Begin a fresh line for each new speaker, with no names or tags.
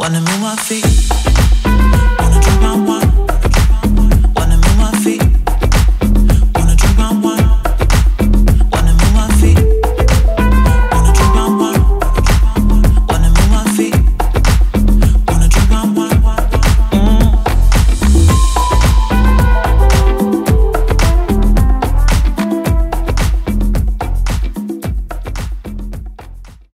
Wanna move my feet.